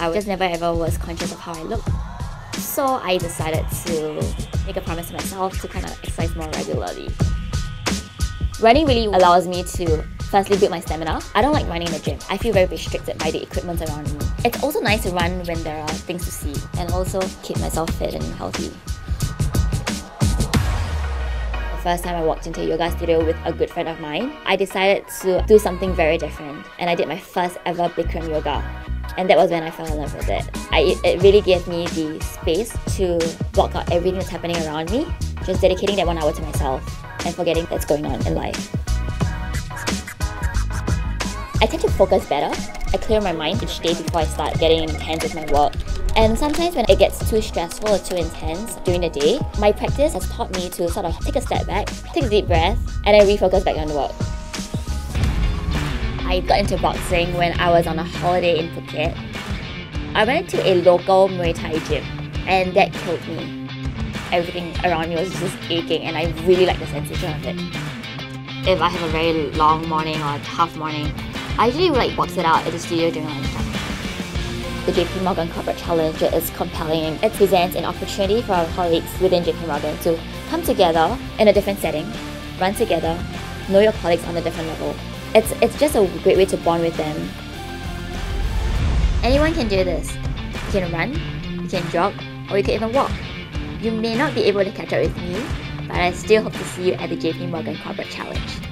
I just never ever was conscious of how I look. So I decided to make a promise to myself to kind of exercise more regularly. Running really allows me to firstly build my stamina. I don't like running in the gym. I feel very restricted by the equipment around me. It's also nice to run when there are things to see and also keep myself fit and healthy The first time I walked into a yoga studio with a good friend of mine, I decided to do something very different. And I did my first ever Bikram yoga. And that was when I fell in love with it. I, it really gave me the space to block out everything that's happening around me, just dedicating that one hour to myself and forgetting that's going on in life. I tend to focus better. I clear my mind each day before I start getting intense with my work. And sometimes when it gets too stressful or too intense during the day, my practice has taught me to sort of take a step back, take a deep breath, and then refocus back on the work. I got into boxing when I was on a holiday in Phuket. I went to a local Muay Thai gym, and that killed me. Everything around me was just aching, and I really like the sensation of it. If I have a very long morning or a tough morning, I usually like box it out at the studio during lunchtime. The JP Morgan Corporate Challenge is compelling. It presents an opportunity for our colleagues within JP Morgan to come together in a different setting, run together, know your colleagues on a different level. It's, it's just a great way to bond with them. Anyone can do this. You can run, you can jog, or you can even walk. You may not be able to catch up with me, but I still hope to see you at the JP Morgan Corporate Challenge.